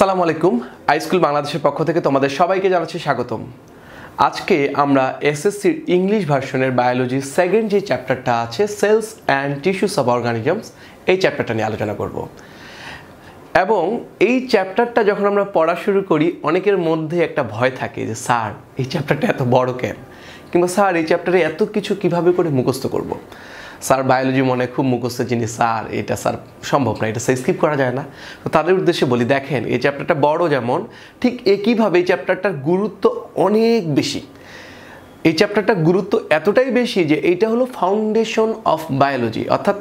আসসালামু আলাইকুম আইস্কুল বাংলাদেশের পক্ষ থেকে তোমাদের সবাইকে জানাচ্ছি স্বাগতম। আজকে আমরা এসএসসির ইংলিশ ভার্সনের বায়োলজির সেকেন্ড যে চ্যাপ্টারটা আছে cells and tissues of organisms এই চ্যাপ্টারটা নিয়ে আলোচনা করব। এবং এই চ্যাপ্টারটা যখন আমরা পড়া শুরু করি, অনেকের মধ্যে একটা ভয় থাকে যে, স্যার, এই চ্যাপ্টারটা এত বড় কেন? কিংবা, স্যার, এই চ্যাপ্টারে এত কিছু কীভাবে করে মুখস্থ করব। স্যার বায়োলজি মনে খুব মুখস্থ জিনিস স্যার, এটা স্যার সম্ভব না, এটা স্কিপ করা যায় না। তো তাদের উদ্দেশ্যে বলি, দেখেন, এই চ্যাপ্টারটা বড় যেমন, ঠিক একইভাবে এই চ্যাপ্টারটার গুরুত্ব অনেক বেশি। এই চ্যাপ্টারটার গুরুত্ব এতটাই বেশি যে এইটা হলো ফাউন্ডেশন অফ বায়োলজি অর্থাৎ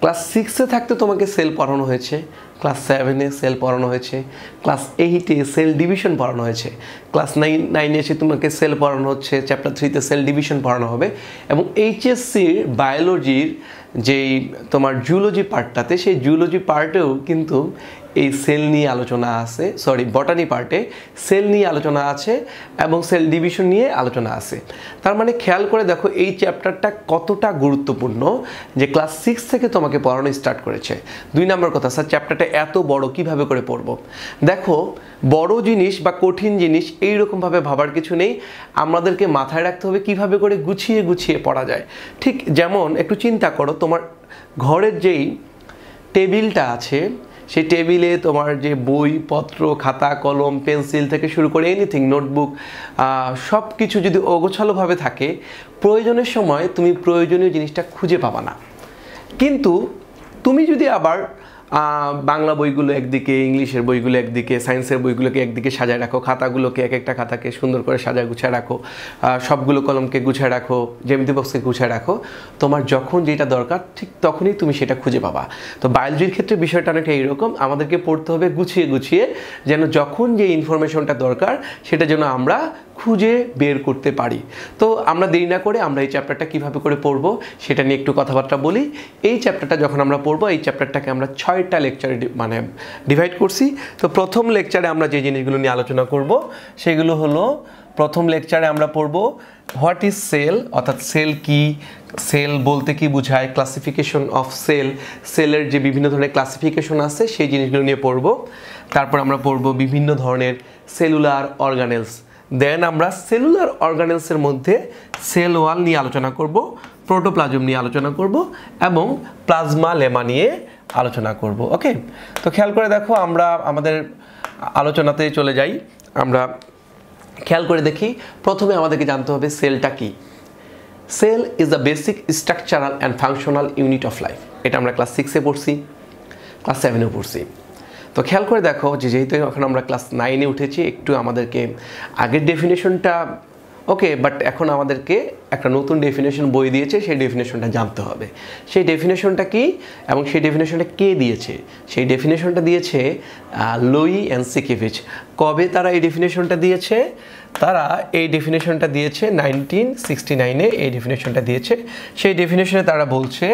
ক্লাস সিক্সে থাকতে তোমাকে সেল পড়ানো হয়েছে, ক্লাস সেভেনে সেল পড়ানো হয়েছে, ক্লাস এইটে সেল ডিভিশন পড়ানো হয়েছে, ক্লাস নাইন, নাইনে এসে তোমাকে সেল পড়ানো হচ্ছে, চ্যাপ্টার থ্রিতে সেল ডিভিশন পড়ানো হবে এবং এইচএসসির বায়োলজির যেই তোমার জুলজি পার্টটাতে, সেই জুলজি পার্টেও কিন্তু এই সেল নিয়ে আলোচনা আছে সরি বটানি পার্টে সেল নিয়ে আলোচনা আছে এবং সেল ডিভিশন নিয়ে আলোচনা আছে। তার মানে খেয়াল করে দেখো এই চ্যাপ্টারটা কতটা গুরুত্বপূর্ণ যে ক্লাস সিক্স থেকে তোমাকে পড়ানো স্টার্ট করেছে। দুই নম্বর কথা স্যার চ্যাপ্টারটা এত বড়, কীভাবে করে পড়ব? দেখো, বড় জিনিস বা কঠিন জিনিস এইরকমভাবে ভাবার কিছু নেই। আমাদেরকে মাথায় রাখতে হবে কীভাবে করে গুছিয়ে গুছিয়ে পড়া যায়। ঠিক যেমন একটু চিন্তা করো, তোমার ঘরের যেই টেবিলটা আছে সেই টেবিলে তোমার যে বই, পত্র, খাতা, কলম, পেন্সিল থেকে শুরু করে এনিথিং নোটবুক সব কিছু যদি অগোছালোভাবে থাকে, প্রয়োজনের সময় তুমি প্রয়োজনীয় জিনিসটা খুঁজে পাবা না। কিন্তু তুমি যদি আবার বাংলা বইগুলো একদিকে, ইংলিশের বইগুলো একদিকে, সায়েন্সের বইগুলোকে একদিকে সাজায় রাখো, খাতাগুলোকে এক একটা খাতাকে সুন্দর করে সাজায় গুছায় রাখো সবগুলো কলমকে গুছায় রাখো, জ্যামিতি বক্সকে গুছায় রাখো। তোমার যখন যেটা দরকার, ঠিক তখনই তুমি সেটা খুঁজে পাবা। তো বায়োলজির ক্ষেত্রে বিষয়টা অনেকটা এইরকম, আমাদেরকে পড়তে হবে গুছিয়ে গুছিয়ে যেন যখন যে ইনফরমেশনটা দরকার, সেটা যেন আমরা খুঁজে বের করতে পারি। তো আমরা দেরি না করে আমরা এই চ্যাপ্টারটা কীভাবে করে পড়ব সেটা নিয়ে একটু কথাবার্তা বলি। এই চ্যাপ্টারটা যখন আমরা পড়ব, এই চ্যাপ্টারটাকে আমরা ছয়টা লেকচারে মানে ডিভাইড করছি। তো প্রথম লেকচারে আমরা যে জিনিসগুলো নিয়ে আলোচনা করব, সেগুলো হলো, প্রথম লেকচারে আমরা পড়ব হোয়াট ইজ সেল অর্থাৎ সেল কি? সেল বলতে কি বোঝায়? ক্লাসিফিকেশন অফ সেল সেলের যে বিভিন্ন ধরনের ক্লাসিফিকেশন আছে, সেই জিনিসগুলো নিয়ে পড়ব। তারপর আমরা পড়ব বিভিন্ন ধরনের সেলুলার অর্গানেলস দেন আমরা সেলুলার অর্গানেলসের মধ্যে সেল ওয়াল নিয়ে আলোচনা করব প্রোটোপ্লাজম নিয়ে আলোচনা করব এবং প্লাজমা লেমা নিয়ে আলোচনা করব ওকে তো খেয়াল করে দেখো আমরা আমাদের আলোচনাতে চলে যাই। আমরা খেয়াল করে দেখি, প্রথমে আমাদেরকে জানতে হবে সেলটা কি। Cell is the basic structural and functional unit of life এটা আমরা ক্লাস সিক্সে পড়ছি ক্লাস সেভেনেও পড়ছি। তো খেয়াল করে দেখো যে যেহেতু এখন আমরা ক্লাস নাইনে উঠেছি, একটু আমাদেরকে আগের ডেফিনেশনটা ওকে বাট এখন আমাদেরকে একটা নতুন ডেফিনেশন বই দিয়েছে, সেই ডেফিনেশনটা জানতে হবে। সেই ডেফিনেশনটা কি এবং সেই ডেফিনেশনটা কে দিয়েছে? সেই ডেফিনেশনটা দিয়েছে লোই অ্যান্ড সিকিভিচ কবে তারা এই ডেফিনেশনটা দিয়েছে? তারা এই ডেফিনেশনটা দিয়েছে নাইনটিন সিক্সটি নাইনে এই ডেফিনেশনটা দিয়েছে। সেই ডেফিনেশনে তারা বলছে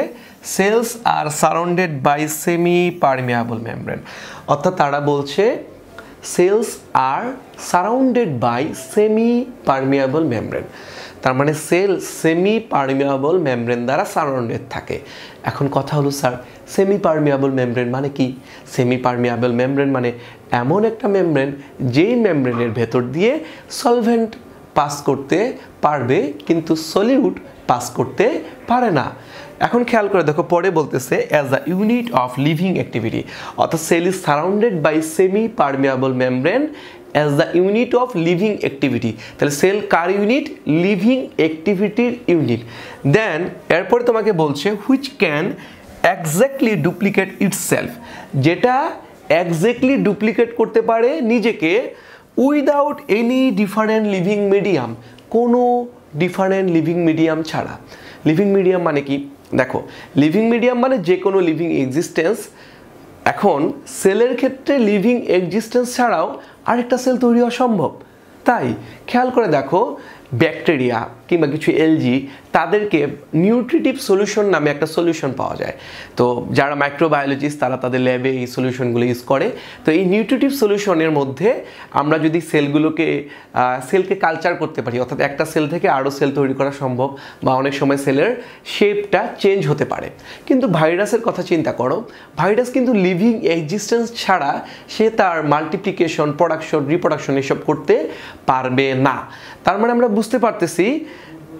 cells are surrounded by semi permeable membrane. অর্থাৎ তারা বলছে, cells are surrounded by semi permeable membrane. তার মানে সেল সেমি পারমিয়াবল মেমব্রেন দ্বারা সারাউন্ডেড থাকে। এখন কথা হলো, স্যার সেমি পারমিয়াবল মেমব্রেন মানে কি? সেমি পারমিয়াবল মেমব্রেন মানে এমন একটা মেমব্রেন যেই মেমব্রেনের ভেতর দিয়ে সলভেন্ট পাস করতে পারবে, কিন্তু সলিউট পাস করতে পারে না। এখন খেয়াল করে দেখো, পরে বলতেছে as a unit of living activity অর্থাৎ cell is surrounded by semi permeable membrane as the unit of living activity তাহলে সেল কার ইউনিট লিভিং অ্যাক্টিভিটির ইউনিট দেন এরপরে তোমাকে বলছে which can exactly duplicate itself যেটা একজ্যাক্টলি ডুপ্লিকেট করতে পারে নিজেকে without any different living medium কোনো ডিফারেন্ট লিভিং মিডিয়াম ছাড়া। লিভিং মিডিয়াম মানে কি? দেখো লিভিং মিডিয়াম মানে যে কোনো লিভিং এক্সিস্টেন্স এখন সেলের ক্ষেত্রে লিভিং এক্সিস্টেন্স ছাড়াও আরেকটা সেল তৈরি হওয়া সম্ভব। তাই, খেয়াল করে দেখো ব্যাকটেরিয়া কিংবা কিছু এলজি তাদেরকে নিউট্রিটিভ সলিউশন নামে একটা সলিউশন পাওয়া যায়। তো যারা মাইক্রোবায়োলজিস্ট তারা তাদের ল্যাবে এই সলিউশনগুলো ইউজ করে। তো এই নিউট্রিটিভ সলিউশনের মধ্যে আমরা যদি সেলগুলোকে সেলকে কালচার করতে পারি, অর্থাৎ একটা সেল থেকে আরও সেল তৈরি করা সম্ভব বা অনেক সময় সেলের শেপটা চেঞ্জ হতে পারে। কিন্তু ভাইরাসের কথা চিন্তা করো ভাইরাস কিন্তু লিভিং এক্সিস্টেন্স ছাড়া সে তার মাল্টিপ্লিকেশন প্রোডাকশন রিপ্রোডাকশন এসব করতে পারবে না। তার মানে আমরা বুঝতে পারতেছি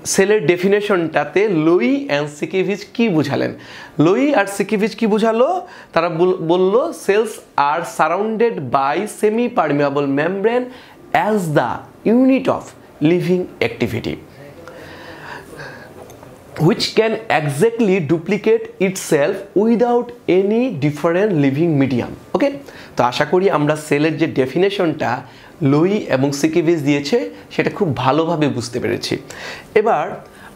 সেলের ডেফিনেশনটাতে লুই অ্যান্ড সিকিভিচ কি বুঝালেন? লুই আর সিকিভিচ কি বুঝালো? তারা বলল, cells are surrounded by semi permeable membrane as the unit of living activity. Which can exactly duplicate itself without any different living medium okay তো আশা করি আমরা সেলের যে ডেফিনেশনটা লুই এবং সিকিভিস দিয়েছে, সেটা খুব ভালোভাবে বুঝতে পেরেছি। এবার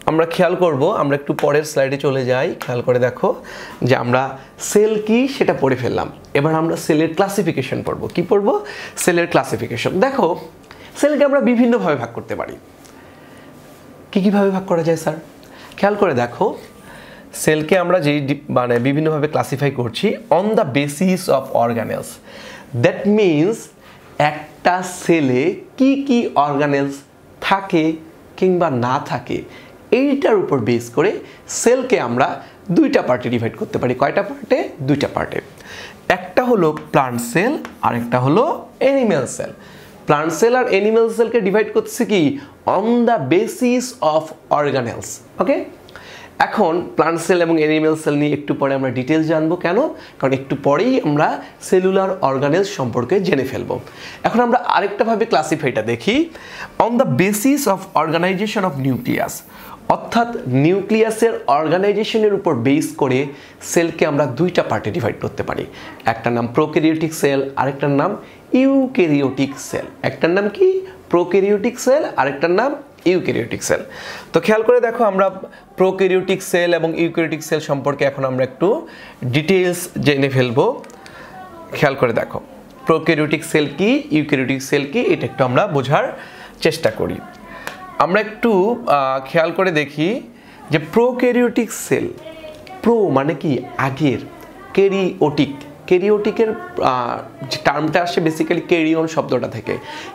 আমরা খেয়াল করব, আমরা একটু পরের স্লাইডে চলে যাই। খেয়াল করে দেখো যে আমরা সেল কি, সেটা পড়ে ফেললাম। এবার আমরা সেলের ক্লাসিফিকেশন পড়ব। কি পড়ব? সেলের ক্লাসিফিকেশন। দেখো, সেলকে আমরা বিভিন্নভাবে ভাগ করতে পারি। কী কীভাবে ভাগ করা যায়, স্যার? খেয়াল করে দেখো, সেলকে আমরা যেই মানে বিভিন্নভাবে ক্লাসিফাই করছি on the basis of organelles that means একটা সেলে কি কি অর্গানেলস থাকে কিংবা না থাকে, এইটার উপর বেস করে সেলকে আমরা দুইটা পার্টে ডিভাইড করতে পারি। কয়টা পার্টে দুইটা পার্টে একটা হলো প্লান্ট সেল আর একটা হলো অ্যানিম্যাল সেল প্লান্ট সেল আর অ্যানিম্যাল সেলকে ডিভাইড করছে কি? On the basis of organelles okay এখন প্লান্ট সেল এবং অ্যানিম্যাল সেল নিয়ে একটু পরে আমরা ডিটেলস জানব। কেন? কারণ একটু পরেই আমরা সেলুলার অর্গানেলস সম্পর্কে জেনে ফেলব। এখন আমরা আরেকটাভাবে ক্লাসিফাইটা দেখি। On the basis of organization of nucleus অর্থাৎ নিউক্লিয়াসের অর্গানাইজেশনের উপর বেস করে সেলকে আমরা দুইটা পার্টে ডিভাইড করতে পারি। একটার নাম প্রোকেরিওটিক সেল আরেকটার নাম ইউকেরিওটিক সেল একটার নাম কি? প্রোকেরিওটিক সেল আরেকটার নাম ইউক্যারিওটিক সেল। তো খেয়াল করে দেখো আমরা প্রোক্যারিওটিক সেল এবং ইউক্যারিওটিক সেল সম্পর্কে এখন আমরা একটু ডিটেলস জেনে ফেলব। খেয়াল করে দেখো, প্রোক্যারিওটিক সেল কি, ইউক্যারিওটিক সেল কি, এটা একটু আমরা বোঝার চেষ্টা করি। আমরা একটু খেয়াল করে দেখি যে প্রোক্যারিওটিক সেল, প্রো মানে কি, আগের কেরিওটিক কেরিওটিকের টার্মটা আসে বেসিক্যালি কেরিয়ন শব্দটা থেকে।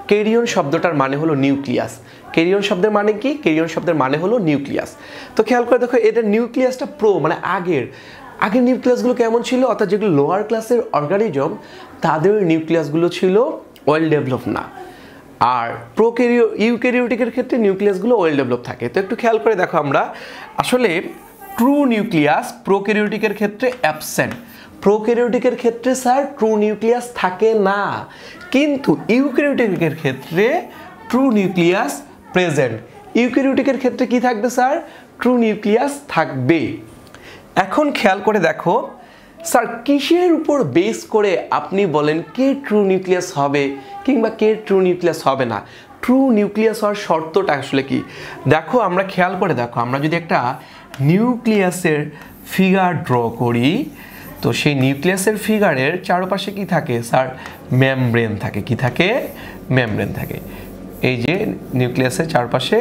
কেরিয়ন শব্দটার মানে হলো নিউক্লিয়াস। কেরিয়ন শব্দের মানে কি? কেরিয়ন শব্দের মানে হলো নিউক্লিয়াস। তো খেয়াল করে দেখো এটার নিউক্লিয়াসটা প্রো মানে আগের। আগের নিউক্লিয়াসগুলো কেমন ছিল? অর্থাৎ যেগুলো লোয়ার ক্লাসের অর্গানিজম তাদের নিউক্লিয়াসগুলো ছিল ওয়েল ডেভেলপ না। আর প্রোকেরিও ইউকেরিওটিকের ক্ষেত্রে নিউক্লিয়াসগুলো ওয়েল ডেভেলপ থাকে। তো একটু খেয়াল করে দেখো আমরা, আসলে ট্রু নিউক্লিয়াস প্রোকেরিওটিকের ক্ষেত্রে অ্যাবসেন্ট প্রোক্যারিওটিকের ক্ষেত্রে স্যার ট্রু নিউক্লিয়াস থাকে না। কিন্তু ইউক্যারিওটিকের ক্ষেত্রে ট্রু নিউক্লিয়াস প্রেজেন্ট। ইউক্যারিওটিকের ক্ষেত্রে কি থাকবে, স্যার? ট্রু নিউক্লিয়াস থাকবে। এখন খেয়াল করে দেখো, স্যার, কিসের উপর বেস করে আপনি বলেন কে ট্রু নিউক্লিয়াস হবে কিংবা কে ট্রু নিউক্লিয়াস হবে না? ট্রু নিউক্লিয়াস হওয়ার শর্তটা আসলে কি? দেখো, আমরা খেয়াল করে দেখো, আমরা যদি একটা নিউক্লিয়াসের ফিগার ড্র করি, তো সেই নিউক্লিয়াসের ফিগারের চারপাশে কি থাকে, স্যার? মেমব্রেন থাকে। কি থাকে? মেমব্রেন থাকে। এই যে নিউক্লিয়াসের চারপাশে,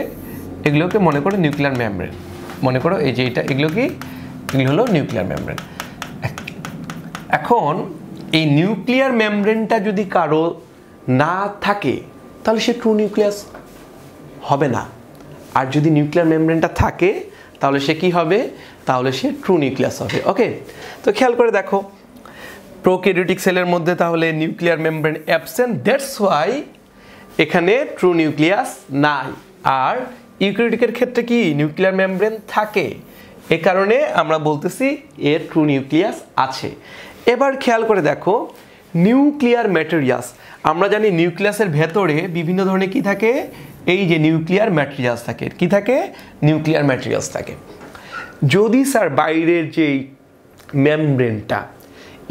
এগুলোকে মনে করো নিউক্লিয়ার মেমব্রেন। মনে করো এই যে এটা, এগুলো কি? এগুলো হলো নিউক্লিয়ার মেমব্রেন। এখন এই নিউক্লিয়ার মেমব্রেনটা যদি কারও না থাকে, তাহলে সে ট্রু নিউক্লিয়াস হবে না। আর যদি নিউক্লিয়ার মেমব্রেনটা থাকে, তাহলে সে কি হবে? তাহলে সে ট্রু নিউক্লিয়াস হবে। ওকে তো খেয়াল করে দেখো। প্রোক্যারিওটিক সেলের মধ্যে তাহলে nuclear membrane absent that's why এখানে ট্রু নিউক্লিয়াস নাই। আর ইউক্যারিওটিকের ক্ষেত্রে কি নিউক্লিয়ার মেমব্রেন থাকে? এ কারণে আমরা বলতেছি এর ট্রু নিউক্লিয়াস আছে। এবার খেয়াল করে দেখো নিউক্লিয়ার ম্যাটেরিয়াস আমরা জানি নিউক্লিয়াসের ভেতরে বিভিন্ন ধরনের কি থাকে? এই যে নিউক্লিয়ার ম্যাটেরিয়ালস থাকে। কি থাকে? নিউক্লিয়ার ম্যাটেরিয়ালস থাকে। যদি স্যার বাইরের যেই মেমব্রেনটা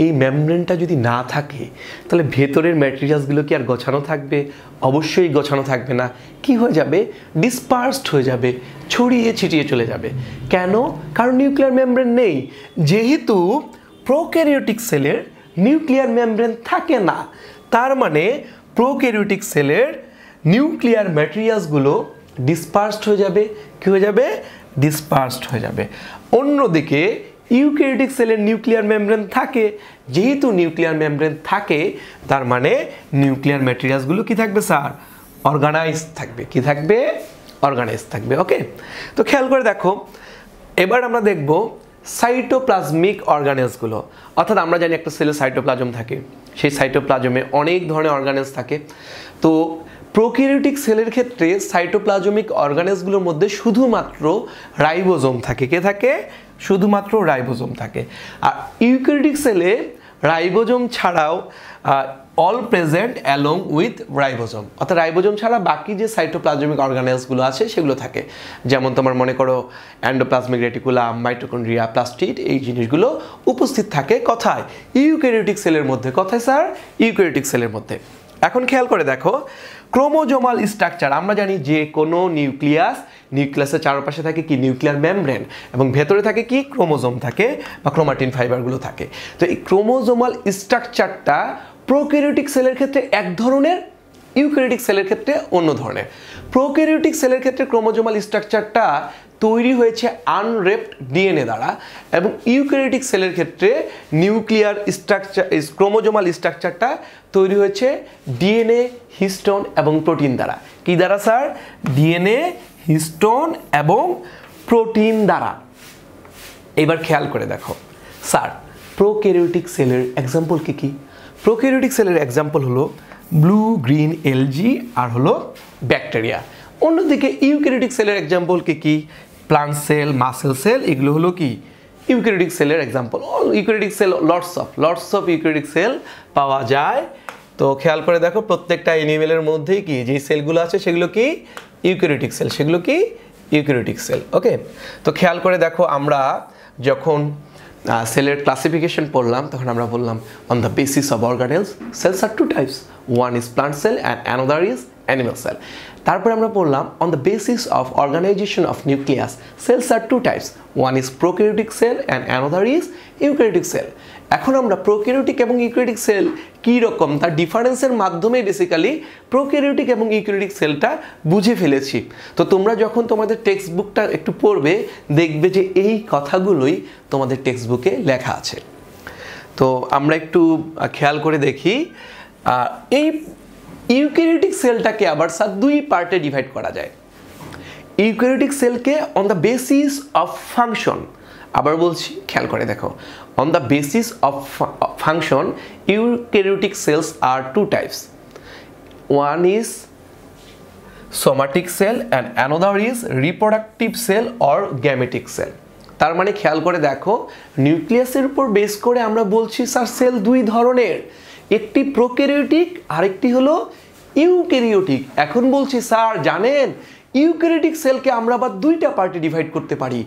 এই মেমব্রেনটা যদি না থাকে, তাহলে ভেতরের ম্যাটেরিয়ালসগুলো কি আর গোছানো থাকবে? অবশ্যই গোছানো থাকবে না। কি হয়ে যাবে? ডিসপার্সড হয়ে যাবে, ছড়িয়ে ছিটিয়ে চলে যাবে। কেন? কারণ নিউক্লিয়ার মেমব্রেন নেই। যেহেতু প্রোক্যারিওটিক সেলের নিউক্লিয়ার মেমব্রেন থাকে না, তার মানে প্রোক্যারিওটিক সেলের নিউক্লিয়ার ম্যাটেরিয়ালসগুলো ডিসপার্সড হয়ে যাবে। কি হয়ে যাবে? ডিসপার্সড হয়ে যাবে। অন্যদিকে ইউক্যারিওটিক সেলের নিউক্লিয়ার মেমব্রেন থাকে। যেহেতু নিউক্লিয়ার মেমব্রেন থাকে, তার মানে নিউক্লিয়ার ম্যাটেরিয়ালসগুলো কি থাকবে, স্যার? অর্গানাইজ থাকবে। কি থাকবে? অর্গানাইজ থাকবে, ওকে? তো খেয়াল করে দেখো, এবার আমরা দেখব সাইটোপ্লাজমিক অর্গানেলসগুলো। অর্থাৎ আমরা জানি একটা সেলে সাইটোপ্লাজম থাকে। সেই সাইটোপ্লাজমে অনেক ধরনের অর্গানেলস থাকে। তো প্রোক্যারিওটিক সেলের ক্ষেত্রে সাইটোপ্লাজমিক অর্গানেলসগুলোর মধ্যে শুধুমাত্র রাইবোজোম থাকে। কে থাকে? শুধুমাত্র রাইবোজোম থাকে। আর ইউক্যারিওটিক সেলে রাইবোজোম ছাড়াও all present along with ribosome. অর্থাৎ রাইবোজোম ছাড়া বাকি যে সাইটোপ্লাজমিক অর্গানাইজগুলো আছে, সেগুলো থাকে। যেমন তোমার মনে করো অ্যান্ডোপ্লাজমিক রেটিকুলাম মাইটোকন্ড্রিয়া প্লাস্টিড এই জিনিসগুলো উপস্থিত থাকে কথায়। ইউক্যারিওটিক সেলের মধ্যে। কথায় স্যার ইউক্যারিওটিক সেলের মধ্যে। এখন খেয়াল করে দেখো ক্রোমোজোমাল স্ট্রাকচার। আমরা জানি যে কোনো নিউক্লিয়াস নিউক্লিয়াসের চারপাশে থাকে কি? নিউক্লিয়ার মেমব্রেন এবং ভেতরে থাকে কি? ক্রোমোজোম থাকে বা ক্রোমাটিন ফাইবারগুলো থাকে। তো এই ক্রোমোজোমাল স্ট্রাকচারটা প্রোক্যারিওটিক সেলের ক্ষেত্রে এক ধরনের, ইউক্যারিওটিক সেলের ক্ষেত্রে অন্য ধরনের। প্রোক্যারিওটিক সেলের ক্ষেত্রে ক্রোমোজোমাল স্ট্রাকচারটা তৈরি হয়েছে আনরেপড ডিএনএ দ্বারা এবং ইউক্যারিওটিক সেলের ক্ষেত্রে নিউক্লিয়ার স্ট্রাকচার ক্রোমোজোমাল স্ট্রাকচারটা তৈরি হয়েছে ডিএনএ, হিস্টোন এবং প্রোটিন দ্বারা। কি দ্বারা, স্যার? ডিএনএ, হিস্টোন এবং প্রোটিন দ্বারা। এবার খেয়াল করে দেখো। স্যার, প্রোক্যারিওটিক সেলের এক্সাম্পল কি কি? প্রোক্যারিওটিক সেলের এক্সাম্পল হলো ব্লু গ্রিন এলজি আর হলো ব্যাকটেরিয়া অন্যদিকে ইউক্যারিওটিক সেলের এক্সাম্পল কি কি? প্লান্ট সেল মাসেল সেল এগুলো হলো কি? ইউক্যারিওটিক সেলের example eukaryotic cell lots of lots of eukaryotic cell পাওয়া যায়। তো খেয়াল করে দেখো, প্রত্যেকটা এনিমেলের মধ্যেই কি যে সেলগুলো আছে, সেগুলো কি? Eukaryotic cell. সেগুলো কি? ইউক্যারিওটিক সেল ওকে তো খেয়াল করে দেখো, আমরা যখন সেলের ক্লাসিফিকেশন পড়লাম, তখন আমরা বললাম on the basis of organelles cells are two types one is plant cell and another is animal cell তারপরে আমরা পড়লাম on the basis of organization of nucleus cells are two types one is prokaryotic cell and another is eukaryotic cell এখন আমরা prokaryotic এবং eukaryotic sell কী রকম? তার ডিফারেন্সের মাধ্যমে basically prokaryotic এবং ইউক্যারিওটিক সেলটা বুঝে ফেলেছি। তো তোমরা যখন তোমাদের টেক্সট বুকটা একটু পড়বে, দেখবে যে এই কথাগুলোই তোমাদের টেক্সট বুকে লেখা আছে। তো আমরা একটু খেয়াল করে দেখি। এই ইউক্যারিওটিক সেলটাকে আবার স্যার দুই পার্টে ডিভাইড করা যায়। Eukaryotic সেলকে on the basis of function আবার বলছি, খেয়াল করে দেখো on the basis of function eukaryotic cells are two types one is somatic cell and another is reproductive cell or gametic cell তার মানে খেয়াল করে দেখো নিউক্লিয়াসের উপর বেস করে আমরা বলছি স্যার সেল দুই ধরনের। একটি প্রোকেরিওটিক আরেকটি হলো ইউকেরিওটিক এখন বলছি, স্যার, জানেন, ইউক্যারিওটিক সেলকে আমরা আবার দুইটা পার্টি ডিভাইড করতে পারি।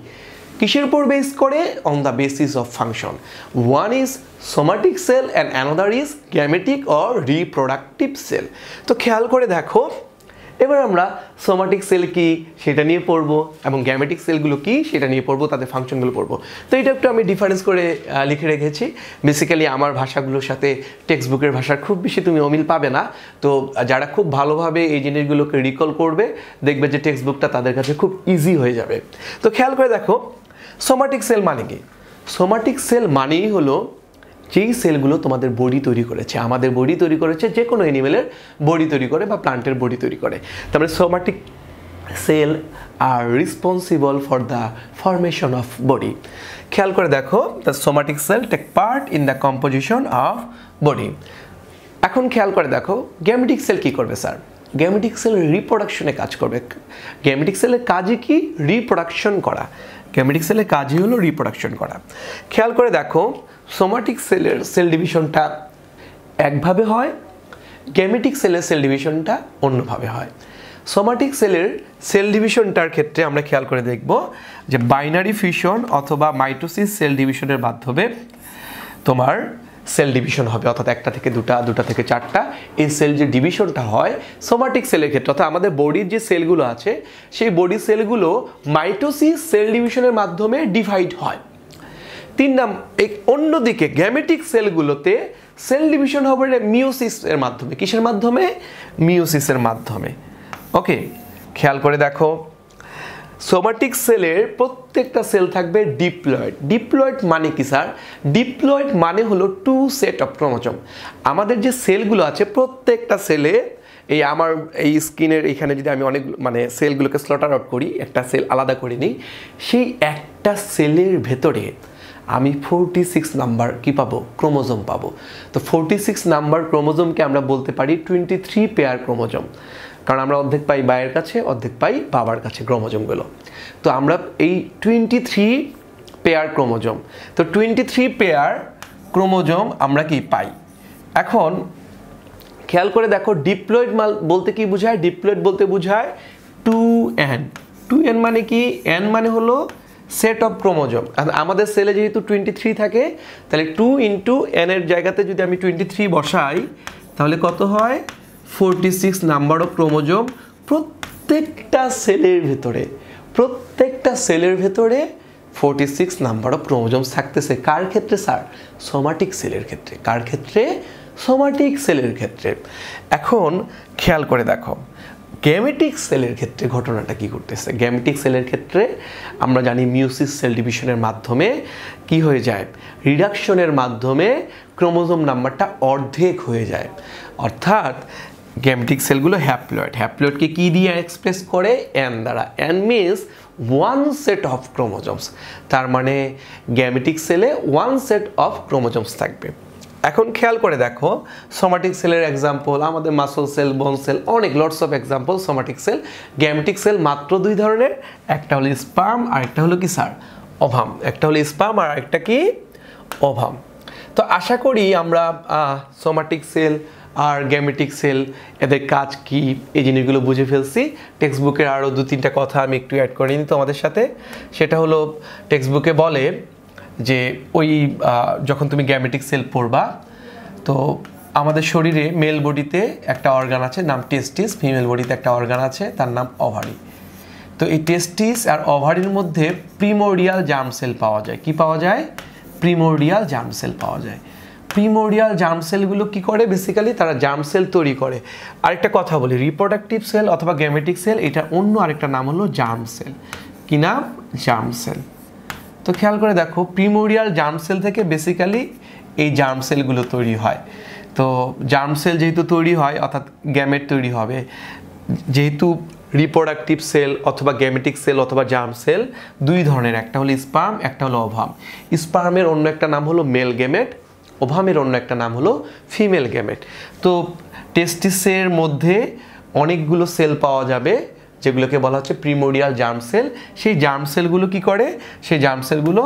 কিসের উপর বেস করে? On the basis of function. One is somatic cell, and another is gametic or reproductive cell. তো খেয়াল করে দেখো এবার আমরা সোমাটিক সেল কি সেটা নিয়ে পড়ব এবং গ্যামেটিক সেলগুলো কি সেটা নিয়ে পড়ব, তাদের ফাংশনগুলো পড়ব। তো এটা একটু আমি ডিফারেন্স করে লিখে রেখেছি। বেসিক্যালি আমার ভাষাগুলোর সাথে টেক্সট বুকের ভাষার খুব বেশি তুমি অমিল পাবে না। তো যারা খুব ভালোভাবে এই জিনিসগুলোকে রিকল করবে, দেখবে যে টেক্সট বুকটা তাদের কাছে খুব ইজি হয়ে যাবে। তো খেয়াল করে দেখো সোমাটিক সেল মানে কি? সোমাটিক সেল মানেই হলো যেই সেলগুলো তোমাদের বডি তৈরি করেছে, আমাদের বডি তৈরি করেছে যে কোনো অ্যানিমেলের বডি তৈরি করে বা প্লান্টের বডি তৈরি করে। তারপরে somatic cell are responsible for the formation of body খেয়াল করে দেখো the somatic cell take part in the composition of body এখন খেয়াল করে দেখো গ্যামেটিক সেল কি করবে স্যার গ্যামেটিক সেল রিপ্রোডাকশনে কাজ করবে। গ্যামেটিক সেলের কাজই কি? রিপ্রোডাকশন করা। গ্যামেটিক সেলের কাজই হলো রিপ্রোডাকশন করা। খেয়াল করে দেখো সোমাটিক সেলের সেল ডিভিশনটা একভাবে হয় গ্যামেটিক সেলের সেল ডিভিশনটা অন্যভাবে হয়। সোমাটিক সেলের সেল ডিভিশনটার ক্ষেত্রে আমরা খেয়াল করে দেখব যে বাইনারি ফিউশন অথবা মাইটোসিস সেল ডিভিশনের মাধ্যমে তোমার সেল ডিভিশন হবে, অর্থাৎ একটা থেকে দুটা দুটা থেকে চারটা, এই সেল যে ডিভিশনটা হয় সোমাটিক সেলের ক্ষেত্রে, অর্থাৎ আমাদের বডির যে সেলগুলো আছে, সেই বডি সেলগুলো মাইটোসিস সেল ডিভিশনের মাধ্যমে ডিভাইড হয়। তিন নাম, এই অন্যদিকে গ্যামেটিক সেলগুলোতে সেল ডিভিশন হবে মিওসিস এর মাধ্যমে। কিসের মাধ্যমে? মিওসিসের মাধ্যমে। ওকে খেয়াল করে দেখো। সোমাটিক সেলের প্রত্যেকটা সেল থাকবে ডিপ্লয়েড ডিপ্লয়েড মানে কি, স্যার? ডিপ্লয়েড মানে হলো টু সেট অফ ক্রোমোজোম আমাদের যে সেলগুলো আছে, প্রত্যেকটা সেলে এই আমার, এই স্কিনের এখানে যদি আমি অনেক মানে সেলগুলোকে স্লটার আউট করি, একটা সেল আলাদা করে নিই, সেই একটা সেলের ভেতরে আমি ফোরটি সিক্স নাম্বার কী পাবো? ক্রোমোজোম পাবো। তো ফোরটি সিক্স নাম্বার ক্রোমোজোমকে আমরা বলতে পারি টোয়েন্টি থ্রি পেয়ার ক্রোমোজোম। কারণ আমরা অর্ধেক পাই মায়ের কাছে, অর্ধেক পাই বাবার কাছে ক্রোমোজোমগুলো। তো আমরা এই টোয়েন্টি থ্রি পেয়ার ক্রোমোজোম। তো টোয়েন্টি থ্রি পেয়ার ক্রোমোজোম আমরা কি পাই? এখন খেয়াল করে দেখো ডিপ্লয়েড মাল বলতে কি বোঝায়? ডিপ্লয়েড বলতে বোঝায় টু এন টু এন মানে কি? এন মানে হলো সেট অফ ক্রোমোজোম আমাদের সেলে যেহেতু টোয়েন্টি থ্রি থাকে, তাহলে টু ইন্টু এনের জায়গাতে যদি আমি টোয়েন্টি থ্রি বসাই, তাহলে কত হয়? Forty six number of chromosome প্রত্যেকটা সেলের ভেতরে, প্রত্যেকটা সেলের ভেতরে forty six number of chromosomes থাকতেছে। কার ক্ষেত্রে স্যার সোমাটিক সেলের ক্ষেত্রে। কার ক্ষেত্রে? সোমাটিক সেলের ক্ষেত্রে। এখন খেয়াল করে দেখো। গ্যামেটিক সেলের ক্ষেত্রে ঘটনাটা কি ঘটতেছে? গ্যামেটিক সেলের ক্ষেত্রে আমরা জানি মিউসিস সেল ডিভিশনের মাধ্যমে কি হয়ে যায়? রিডাকশনের মাধ্যমে ক্রোমোজোম নাম্বারটা অর্ধেক হয়ে যায়। অর্থাৎ গ্যামেটিক সেলগুলো হ্যাপ্লয়েড হ্যাপ্লয়েডকে কি দিয়ে এক্সপ্রেস করে? এন দ্বারা। N means one set of chromosomes তার মানে গ্যামেটিক সেলে ওয়ান সেট অফ ক্রোমোজোমস থাকবে। এখন খেয়াল করে দেখো সোমাটিক সেলের এক্সাম্পল আমাদের মাসল সেল বোন সেল অনেক lots of example somatic cell gametic cell মাত্র দুই ধরনের, একটা হলো স্পার্ম আর একটা হলো কি স্যার অভাম একটা হলো স্পার্ম আর একটা কি? অভাম তো আশা করি আমরা সোমাটিক সেল আর গ্যামেটিক সেল এদের কাজ কি, এই জিনিসগুলো বুঝে ফেলছি। টেক্সট বুকের আরও দু তিনটা কথা আমি একটু অ্যাড করে নিই তোমাদের সাথে। সেটা হলো টেক্সট বুকে বলে যে ওই যখন তুমি গ্যামেটিক সেল পড়বা, তো আমাদের শরীরে মেল বডিতে একটা অর্গান আছে, নাম টেস্টিস ফিমেল বডিতে একটা অর্গান আছে, তার নাম ওভারি তো এই টেস্টিস আর ওভারির মধ্যে প্রিমোরিয়াল জার্ম সেল পাওয়া যায়। কি পাওয়া যায়? প্রিমোরিয়াল জার্ম সেল পাওয়া যায়। প্রিমোরিয়াল জার্ম সেলগুলো কি করে? বেসিক্যালি তারা জার্ম সেল তৈরি করে। আরেকটা কথা বলি রিপ্রোডাক্টিভ সেল অথবা গ্যামেটিক সেল এটা অন্য আরেকটা নাম হলো জার্ম সেল কি নাম? জার্ম সেল তো খেয়াল করে দেখো প্রিমোরিয়াল জার্ম সেল থেকে বেসিক্যালি এই জার্ম সেলগুলো তৈরি হয়। তো জার্ম সেল যেহেতু তৈরি হয়, অর্থাৎ গ্যামেট তৈরি হবে, যেহেতু রিপ্রোডাক্টিভ সেল অথবা গ্যামেটিক সেল অথবা জার্ম সেল দুই ধরনের, একটা হলো স্পার্ম একটা হলো অভাম স্পার্মের অন্য একটা নাম হলো মেল গ্যামেট ওভামের অন্য একটা নাম হলো ফিমেল গ্যামেট তো টেস্টিসের মধ্যে অনেকগুলো সেল পাওয়া যাবে যেগুলোকে বলা হচ্ছে প্রিমোরিয়াল জার্ম সেল সেই জার্ম সেলগুলো কি করে? সেই জার্ম সেলগুলো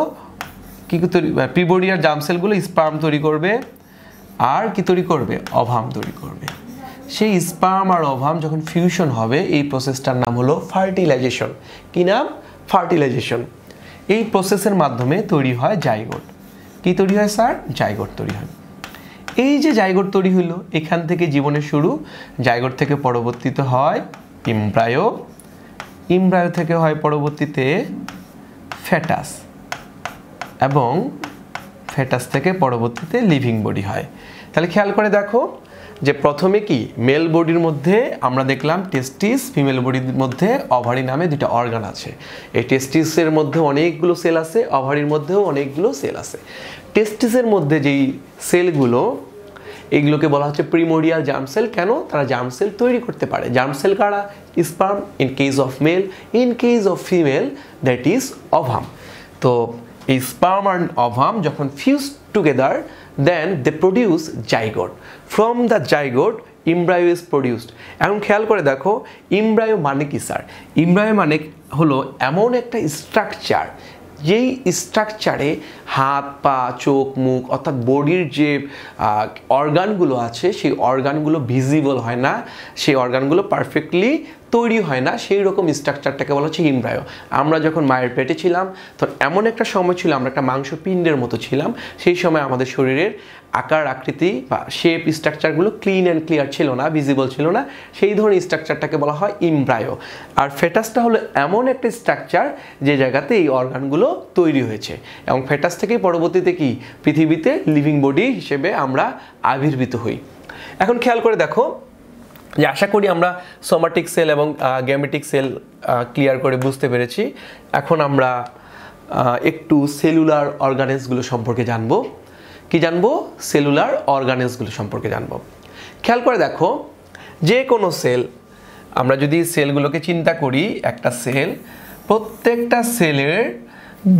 কী তৈরি প্রিমোরিয়াল জার্ম সেলগুলো স্পার্ম তৈরি করবে আর কি তৈরি করবে? অভাম তৈরি করবে। সেই স্পার্ম আর অভাম যখন ফিউশন হবে, এই প্রসেসটার নাম হলো ফার্টিলাইজেশন কি নাম? ফার্টিলাইজেশন এই প্রসেসের মাধ্যমে তৈরি হয় জাইগোট কি তৈরি হয়, স্যার? জাইগোট তৈরি হয়। এই যে জাইগোট তৈরি হলো, এখান থেকে জীবনের শুরু। জাইগোট থেকে পরবর্তীতে হয় ইমব্রায়ো। ইমব্রায়ো থেকে হয় পরবর্তীতে ফ্যাটাস এবং ফ্যাটাস থেকে পরবর্তীতে লিভিং বডি হয়। তাহলে খেয়াল করে দেখো যে প্রথমে কি মেল বডির মধ্যে আমরা দেখলাম টেস্টিস, ফিমেল বডির মধ্যে অভারি নামে দুটা অর্গান আছে। এই টেস্টিসের মধ্যে অনেকগুলো সেল আছে অভারির মধ্যেও অনেকগুলো সেল আছে। টেস্টিসের মধ্যে যেই সেলগুলো এগুলোকে বলা হচ্ছে প্রিমোরিয়াল জার্ম সেল কেন? তারা জার্ম সেল তৈরি করতে পারে। জার্ম সেল কারা? Sperm in case of male in case of female that is ovum তো এই স্পার্ম অ্যান্ড অভাম যখন fuse together then they produce zygote from the zygote embryo is produced এখন খেয়াল করে দেখো ইমব্রায়ো মানে কি স্যার ইমব্রায়ো মানে হলো এমন একটা স্ট্রাকচার যেই স্ট্রাকচারে হাত, পা, চোখ, মুখ অর্থাৎ বডির যে অর্গানগুলো আছে, সেই অর্গানগুলো ভিজিবল হয় না, সেই অর্গানগুলো পারফেক্টলি তৈরি হয় না, সেই রকম স্ট্রাকচারটাকে বলা হচ্ছে ইমব্রায়ো আমরা যখন মায়ের পেটে ছিলাম, তো এমন একটা সময় ছিল, আমরা একটা মাংস পিণ্ডের মতো ছিলাম, সেই সময় আমাদের শরীরের আকার, আকৃতি বা শেপ স্ট্রাকচারগুলো ক্লিন অ্যান্ড ক্লিয়ার ছিল না ভিজিবল ছিল না। সেই ধরনের স্ট্রাকচারটাকে বলা হয় ইমব্রায়ো আর ফেটাসটা হলো এমন একটা স্ট্রাকচার যে জায়গাতে এই অর্গানগুলো তৈরি হয়েছে। এবং ফেটাস থেকেই পরবর্তীতে কি? পৃথিবীতে লিভিং বডি হিসেবে আমরা আবির্ভূত হই। এখন খেয়াল করে দেখো যে আশা করি আমরা সোমাটিক সেল এবং গ্যামেটিক সেল ক্লিয়ার করে বুঝতে পেরেছি। এখন আমরা একটু সেলুলার অর্গানেলসগুলো সম্পর্কে জানব। কি জানব? সেলুলার অর্গানেলসগুলো সম্পর্কে জানব। খেয়াল করে দেখো, যে কোনো সেল, আমরা যদি সেলগুলোকে চিন্তা করি, একটা সেল, প্রত্যেকটা সেলের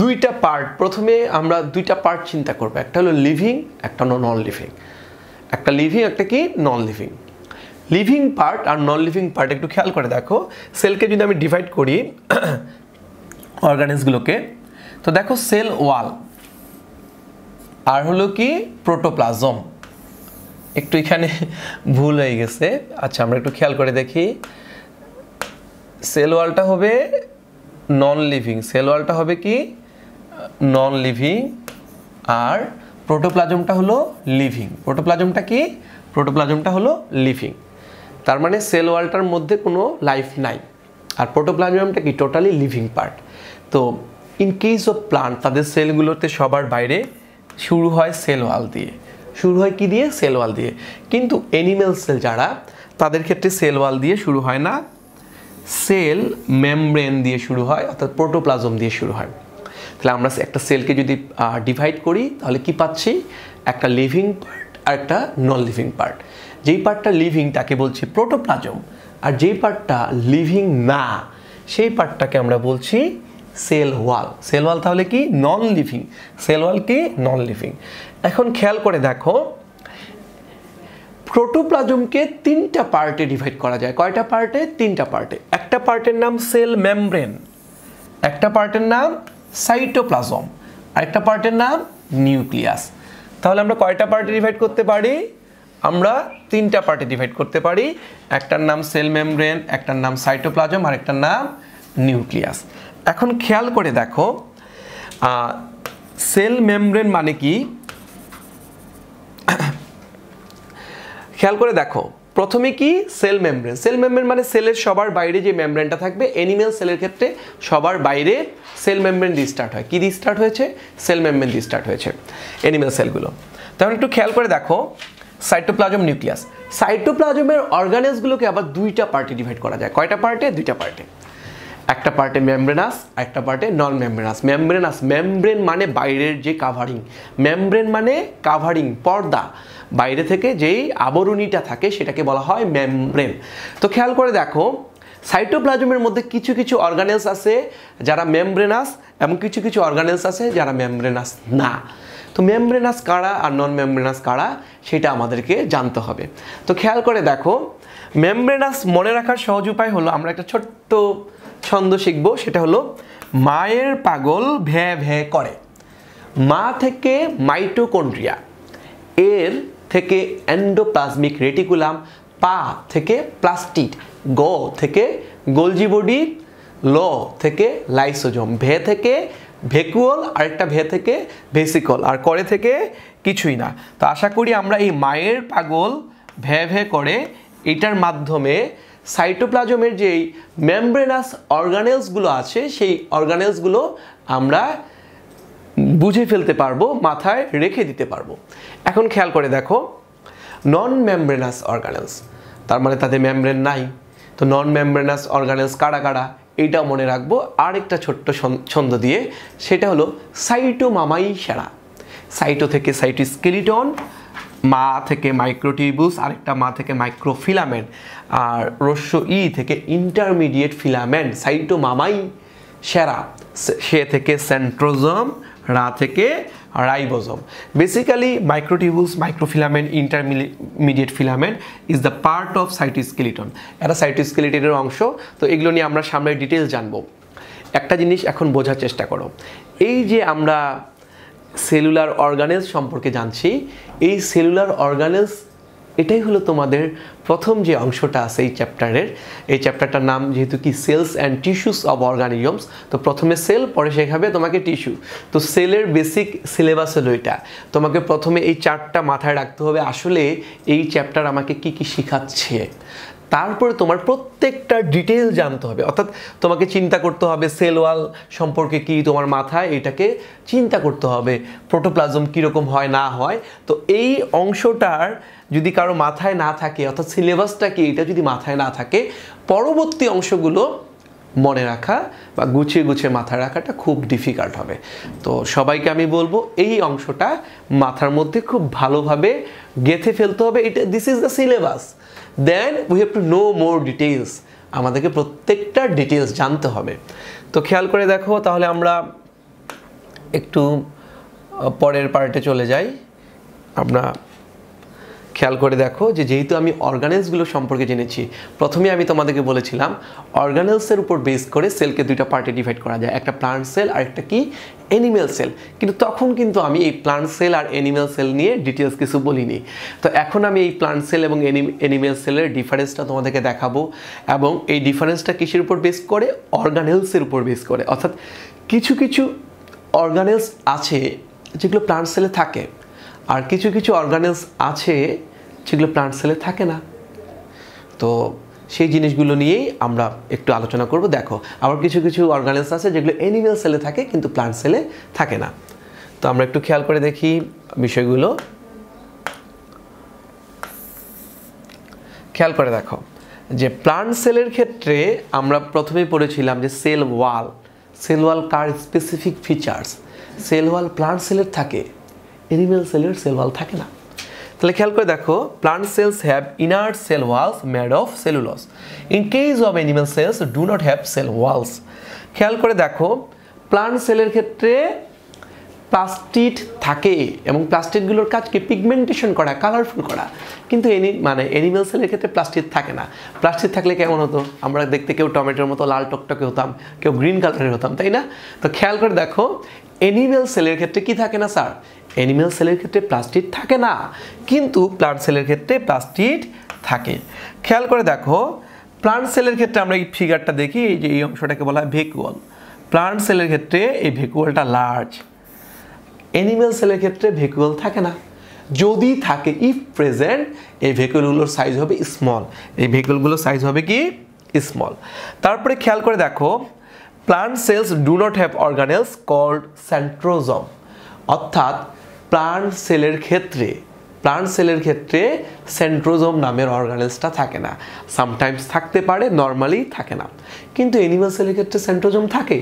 দুইটা পার্ট প্রথমে আমরা দুইটা পার্ট চিন্তা করব। একটা হলো লিভিং একটা হলো নন লিভিং একটা লিভিং একটা কি? নন লিভিং লিভিং পার্ট আর নন লিভিং পার্ট একটু খেয়াল করে দেখো। সেলকে যদি আমি ডিভাইড করি অর্গানিজগুলোকে তো দেখো সেল ওয়াল আর হলো কি? প্রোটোপ্লাজম। একটু এখানে ভুল হয়ে গেছে। আচ্ছা আমরা একটু খেয়াল করে দেখি। সেল ওয়ালটা হবে নন লিভিং সেল ওয়ালটা হবে কি? নন লিভিং আর প্রোটোপ্লাজমটা হলো লিভিং প্রোটোপ্লাজমটা কি? প্রোটোপ্লাজমটা হলো লিভিং তার মানে সেল ওয়ালটার মধ্যে কোনো লাইফ নাই। আর প্রোটোপ্লাজমটা কি? টোটালি লিভিং পার্ট তো ইন কেস অফ প্লান্ট তাদের সেলগুলোতে সবার বাইরে শুরু হয় সেল ওয়াল দিয়ে। শুরু হয় কি দিয়ে? সেল ওয়াল দিয়ে। কিন্তু অ্যানিমেল সেল যারা, তাদের ক্ষেত্রে সেল ওয়াল দিয়ে শুরু হয় না। সেল মেমব্রেন দিয়ে শুরু হয়, অর্থাৎ প্রোটোপ্লাজম দিয়ে শুরু হয়। তাহলে আমরা একটা সেলকে যদি ডিভাইড করি, তাহলে কি পাচ্ছি? একটা লিভিং পার্ট আর একটা নন লিভিং পার্ট যেই পার্টটা লিভিং তাকে বলছি প্রোটোপ্লাজম আর যেই পার্টটা লিভিং না, সেই পার্টটাকে আমরা বলছি সেল ওয়াল। সেল ওয়াল তাহলে কি? নন লিভিং সেল ওয়াল কি? নন লিভিং এখন খেয়াল করে দেখো, প্রোটোপ্লাজমকে তিনটা পার্টে ডিভাইড করা যায়। কয়টা পার্টে? তিনটা পার্টে। একটা পার্টের নাম সেল মেমব্রেন, একটা পার্টের নাম সাইটোপ্লাজম আরেকটা পার্টের নাম নিউক্লিয়াস। তাহলে আমরা কয়টা পার্টে ডিভাইড করতে পারি? আমরা তিনটা পার্টে ডিভাইড করতে পারি। একটার নাম সেল মেমব্রেন, একটার নাম সাইটোপ্লাজম, আর একটার নাম নিউক্লিয়াস। এখন খেয়াল করে দেখো সেল মেমব্রেন মানে কি? খেয়াল করে দেখো, প্রথমে কি? Cell membrane. সেল মেমব্রেন মানে সেলের সবার বাইরে যে মেমব্রেনটা থাকবে অ্যানিমেল সেলের ক্ষেত্রে সবার বাইরে সেল মেমব্রেন দিয়ে স্টার্ট হয়। কি দিয়ে স্টার্ট হয়েছে? সেল মেমব্রেন দিয়ে স্টার্ট হয়েছে অ্যানিমেল সেলগুলো। তাহলে একটু খেয়াল করে দেখো, সাইটোপ্লাজম নিউক্লিয়াস। সাইটোপ্লাজমের অর্গানেলসগুলোকে আবার দুইটা পার্টে ডিভাইড করা যায়। কয়টা পার্টে? দুইটা পার্টে। একটা পার্টে মেমব্রেনাস একটা পার্টে নন মেমব্রেনাস মেমব্রেনাস মেমব্রেন মানে বাইরের যে কাভারিং মেমব্রেন মানে কাভারিং পর্দা। বাইরে থেকে যেই আবরণীটা থাকে সেটাকে বলা হয় মেমব্রেন তো খেয়াল করে দেখো সাইটোপ্লাজমের মধ্যে কিছু কিছু অর্গানেলস আছে যারা মেমব্রেনাস এবং কিছু কিছু অর্গানেলস আছে যারা মেমব্রেনাস না। তো মেমব্রেনাস কারা আর নন মেমব্রেনাস কারা, সেটা আমাদেরকে জানতে হবে। তো খেয়াল করে দেখো মেমব্রেনাস মনে রাখার সহজ উপায় হলো, আমরা একটা ছোট্ট ছন্দ শিখব, সেটা হলো মায়ের পাগল ভ্যা ভ্যা করে। মা থেকে মাইটোকন্ড্রিয়া, এর থেকে অ্যান্ডোপ্লাজমিক রেটিকুলাম, পা থেকে প্লাস্টিড, গ থেকে গোলজি বডি ল থেকে লাইসোজম, ভে থেকে ভেকুয়াল আরেকটা ভে থেকে ভেসিকল, আর করে থেকে কিছুই না। তো আশা করি আমরা এই মায়ের পাগল ভে ভে করে, এটার মাধ্যমে সাইটোপ্লাজমের যেই মেমব্রেনাস অর্গানেলসগুলো আছে, সেই অর্গানেলসগুলো আমরা বুঝে ফেলতে পারব, মাথায় রেখে দিতে পারব। এখন খেয়াল করে দেখো নন মেমব্রেনাস অর্গানেলস তার মানে তাদের মেমব্রেন নাই। তো নন মেমব্রেনাস অর্গানেলস কারা কারা? এইটাও মনে রাখব। আরেকটা ছোট্ট ছন্দ দিয়ে, সেটা হলো সাইটো মামাই সেরা। সাইটো থেকে সাইটোস্কেলিটন মা থেকে মাইক্রোটিউবুস আরেকটা মা থেকে মাইক্রোফিলামেন্ট আর রস্য ই থেকে ইন্টারমিডিয়েট ফিলামেন্ট সাইটো মামাই সেরা, সে থেকে সেন্ট্রোজম রা থেকে ribosome basically microtubules microfilament intermediate filament is the part of cytoskeleton এটা সাইটোস্কেলিটনের অংশ, তো এগুলো নিয়ে আমরা সামনে ডিটেলস জানব। একটা জিনিস এখন বোঝার চেষ্টা করো। এই যে আমরা সেলুলার অর্গানেলস সম্পর্কে জানছি। এই সেলুলার অর্গানেলস, এটাই হলো তোমাদের প্রথম যে অংশটা আছে এই চ্যাপ্টারের। এই চ্যাপ্টারটার নাম যেহেতু কি, cells and tissues of organisms. তো প্রথমে সেল, পরে শেখাবে তোমাকে টিস্যু। তো সেলের বেসিক সিলেবাস হলো এটা। তোমাকে প্রথমে এই চারটা মাথায় রাখতে হবে আসলে এই চ্যাপ্টার আমাকে কি কি শেখাচ্ছে। তারপরে তোমার প্রত্যেকটা ডিটেল জানতে হবে। অর্থাৎ তোমাকে চিন্তা করতে হবে সেল ওয়াল সম্পর্কে কি তোমার মাথায় এটাকে চিন্তা করতে হবে প্রোটোপ্লাজম কীরকম হয়, না হয়। তো এই অংশটার যদি কারও মাথায় না থাকে, অর্থাৎ সিলেবাসটা কি, এটা যদি মাথায় না থাকে, পরবর্তী অংশগুলো মনে রাখা বা গুছিয়ে গুছিয়ে মাথায় রাখাটা খুব ডিফিকাল্ট হবে। তো সবাইকে আমি বলব, এই অংশটা মাথার মধ্যে খুব ভালোভাবে গেঁথে ফেলতে হবে। এটা this is the syllabus then we have to know more details আমাদেরকে প্রত্যেকটা ডিটেলস জানতে হবে। তো খেয়াল করে দেখো, তাহলে আমরা একটু পরের পার্টে চলে যাই। আমরা খেয়াল করে দেখো যে যেহেতু আমি অর্গানেলসগুলো সম্পর্কে জেনেছি, প্রথমে আমি তোমাদেরকে বলেছিলাম অর্গানেলসের উপর বেস করে সেলকে দুইটা পার্টে ডিভাইড করা যায়, একটা প্লান্ট সেল আর একটা কি? Animal cell. কিন্তু তখন কিন্তু আমি এই প্লান্ট সেল আর অ্যানিমেল সেল নিয়ে ডিটেলস কিছু বলিনি। তো এখন আমি এই প্লান্ট সেল এবং অ্যানিমেল সেলের ডিফারেন্সটা তোমাদেরকে দেখাবো এবং এই ডিফারেন্সটা কিসের উপর বেস করে? অর্গানেলসের উপর বেস করে। অর্থাৎ কিছু কিছু অর্গানেলস আছে যেগুলো প্লান্ট সেলে থাকে। আর কিছু কিছু অর্গানেলস আছে যেগুলো প্লান্ট সেলে থাকে না। তো সেই জিনিসগুলো নিয়েই আমরা একটু আলোচনা করব। দেখো, আবার কিছু কিছু অর্গানেলস আছে যেগুলো অ্যানিমেল সেলে থাকে কিন্তু প্লান্ট সেলে থাকে না। তো আমরা একটু খেয়াল করে দেখি বিষয়গুলো। খেয়াল করে দেখো, যে প্লান্ট সেলের ক্ষেত্রে আমরা প্রথমেই পড়েছিলাম যে সেল ওয়াল সেল ওয়াল কার specific features cell wall plant সেলের থাকে। অ্যানিমেল সেলের সেল ওয়াল থাকে না। তাহলে খেয়াল করে দেখো plant cells have inner cell walls made of cellulose in case of animal cells do not have cell walls খেয়াল করে দেখো প্লান্ট সেলের ক্ষেত্রে প্লাস্টিড থাকে এবং প্লাস্টিকগুলোর কাজকে পিগমেন্টেশন করা কালারফুল করা। কিন্তু এনি মানে অ্যানিমেল সেলের ক্ষেত্রে প্লাস্টিড থাকে না। প্লাস্টিক থাকলে কেমন হতো? আমরা দেখতে কেউ টমেটোর মতো লাল টকটকে হতাম, কেউ গ্রিন কালারের হতাম, তাই না? তো খেয়াল করে দেখো অ্যানিমেল সেলের ক্ষেত্রে কি থাকে না স্যার অ্যানিমেল সেলের ক্ষেত্রে প্লাস্টিড থাকে না, কিন্তু প্লান্ট সেলের ক্ষেত্রে প্লাস্টিড থাকে। খেয়াল করে দেখো প্লান্ট সেলের ক্ষেত্রে আমরা এই ফিগারটা দেখি, এই যে এই অংশটাকে বলা হয় ভেকুয়াল প্লান্ট সেলের ক্ষেত্রে এই ভেকুয়ালটা লার্জ অ্যানিমেল সেলের ক্ষেত্রে ভেকুয়াল থাকে না। যদি থাকে ইফ প্রেজেন্ট এই ভেকুয়ালগুলোর সাইজ হবে স্মল এই ভেকুয়ালগুলোর সাইজ হবে কি? স্মল তারপরে খেয়াল করে দেখো plant cells do not have organelles called centrosome অর্থাৎ প্লান্ট সেলের ক্ষেত্রে প্লান্ট সেলের ক্ষেত্রে সেন্ট্রোজোম নামের অর্গানেলসটা থাকে না। সামটাইমস থাকতে পারে নর্মালি থাকে না। কিন্তু অ্যানিমাল সেলের ক্ষেত্রে সেন্ট্রোজোম থাকে।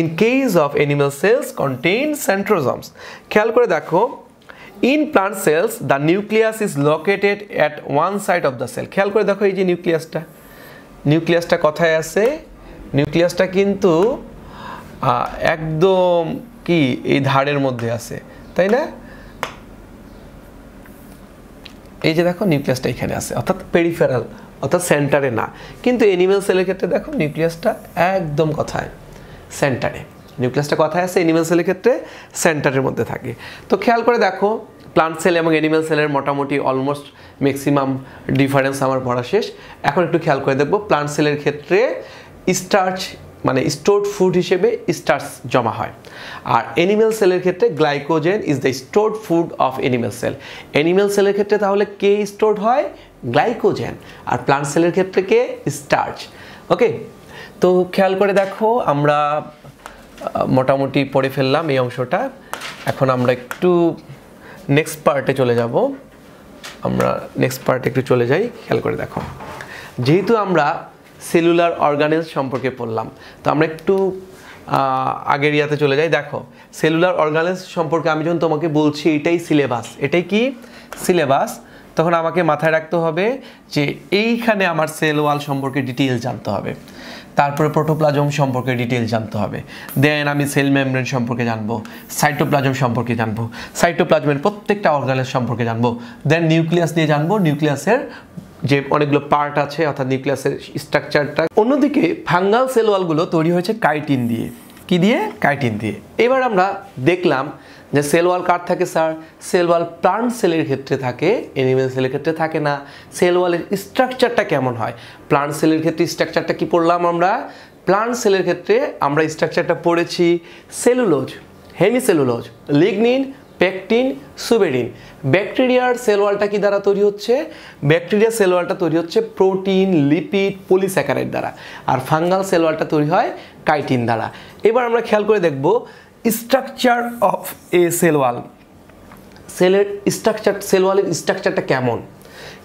In case of animal cells contain centrosomes. খেয়াল করে দেখো in plant cells the nucleus is located at one side of the cell খেয়াল করে দেখো এই যে নিউক্লিয়াসটা নিউক্লিয়াসটা কথায় আছে? নিউক্লিয়াসটা কিন্তু একদম কি, এই ধারের মধ্যে আছে। তাই না? এই যে দেখো নিউক্লিয়াসটা এখানে আছে। অর্থাৎ পেরিফেরাল অর্থাৎ সেন্টারে না। কিন্তু এনিমেল সেলের ক্ষেত্রে দেখো নিউক্লিয়াসটা একদম কথায় সেন্টারে নিউক্লিয়াসটা কথায় আছে এনিমেল সেলের ক্ষেত্রে সেন্টারের মধ্যে থাকে। তো খেয়াল করে দেখো প্লান্ট সেল এবং এনিমেল সেলের মোটামুটি অলমোস্ট ম্যাক্সিমাম ডিফারেন্স আমার পড়া শেষ। এখন একটু খেয়াল করে দেখব প্লান্ট সেলের ক্ষেত্রে স্টার্চ মানে স্টোরড ফুড হিসেবে স্টার্চ জমা হয়। আর অ্যানিমেল সেলের ক্ষেত্রে glycogen is the stored food of animal cell animal সেলের ক্ষেত্রে তাহলে কে স্টোরড হয়? গ্লাইকোজেন আর প্লান্ট সেলের ক্ষেত্রে কে? স্টার্চ ওকে তো খেয়াল করে দেখো, আমরা মোটামুটি পড়ে ফেললাম এই অংশটা। এখন আমরা একটু নেক্সট পার্টে চলে যাব। আমরা নেক্সট পার্টে একটু চলে যাই, খেয়াল করে দেখো। যেহেতু আমরা সেলুলার অর্গানেলস সম্পর্কে পড়লাম। তো আমরা একটু আগের ইয়াতে চলে যাই। দেখো, সেলুলার অর্গানেলস সম্পর্কে আমি যখন তোমাকে বলছি, এটাই সিলেবাস। এটাই কি? সিলেবাস। তখন আমাকে মাথায় রাখতে হবে যে এইখানে আমার সেল ওয়াল সম্পর্কে ডিটেলস জানতে হবে। তারপরে প্রোটোপ্লাজম সম্পর্কে ডিটেলস জানতে হবে। দেন আমি সেল মেমব্রেন সম্পর্কে জানব, সাইটোপ্লাজম সম্পর্কে জানব, সাইটোপ্লাজমের প্রত্যেকটা অর্গানেল সম্পর্কে জানব। দেন নিউক্লিয়াস নিয়ে জানব, নিউক্লিয়াসের যে অনেকগুলো পার্ট আছে, অর্থাৎ নিউক্লিয়াসের স্ট্রাকচারটা অন্যদিকে ফাঙ্গাল সেল ওয়ালগুলো তৈরি হয়েছে কাইটিন দিয়ে। কি দিয়ে? কাইটিন দিয়ে। এবার আমরা দেখলাম যে সেল ওয়াল কার থাকে স্যার সেল ওয়াল প্লান্ট সেলের ক্ষেত্রে থাকে এনিমেল সেলের ক্ষেত্রে থাকে না। সেল ওয়ালের স্ট্রাকচারটা কেমন হয়? প্লান্ট সেলের ক্ষেত্রে স্ট্রাকচারটা কি পড়লাম আমরা? প্লান্ট সেলের ক্ষেত্রে আমরা স্ট্রাকচারটা পড়েছি cellulose hemicellulose lignin pectin, suberin. ব্যাকটেরিয়ার সেল ওয়ালটা কি দ্বারা তৈরি হচ্ছে? ব্যাকটেরিয়া সেল ওয়ালটা তৈরি হচ্ছে প্রোটিন, লিপিড, পলিস্যাকারাইড দ্বারা। আর ফাঙ্গাল সেল ওয়ালটা তৈরি হয় কাইটিন দ্বারা। এবার আমরা খেয়াল করে দেখব structure of a cell wall সেলের স্ট্রাকচার সেল ওয়ালের স্ট্রাকচারটা কেমন?